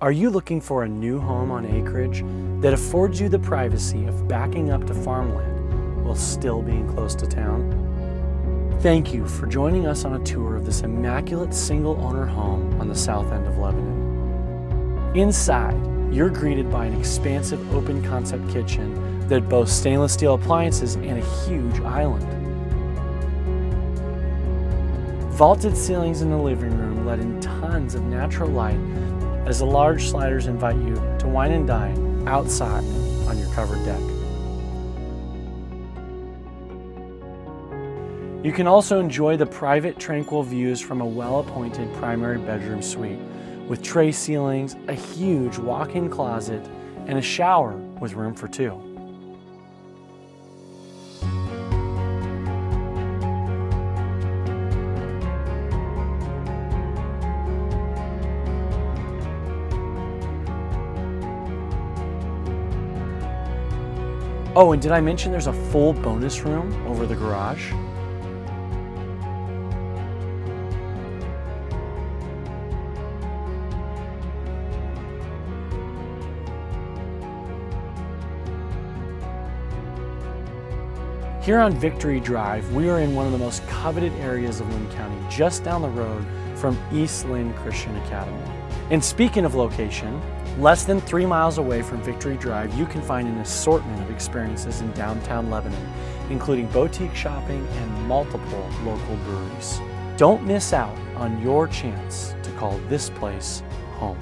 Are you looking for a new home on acreage that affords you the privacy of backing up to farmland while still being close to town? Thank you for joining us on a tour of this immaculate single owner home on the south end of Lebanon. Inside, you're greeted by an expansive open concept kitchen that boasts stainless steel appliances and a huge island. Vaulted ceilings in the living room let in tons of natural light as the large sliders invite you to wine and dine outside on your covered deck. You can also enjoy the private, tranquil views from a well-appointed primary bedroom suite with tray ceilings, a huge walk-in closet, and a shower with room for two. Oh, and did I mention there's a full bonus room over the garage? Here on Victory Drive, we are in one of the most coveted areas of Linn County, just down the road from East Linn Christian Academy. And speaking of location, less than three miles away from Victory Drive, you can find an assortment of experiences in downtown Lebanon, including boutique shopping and multiple local breweries. Don't miss out on your chance to call this place home.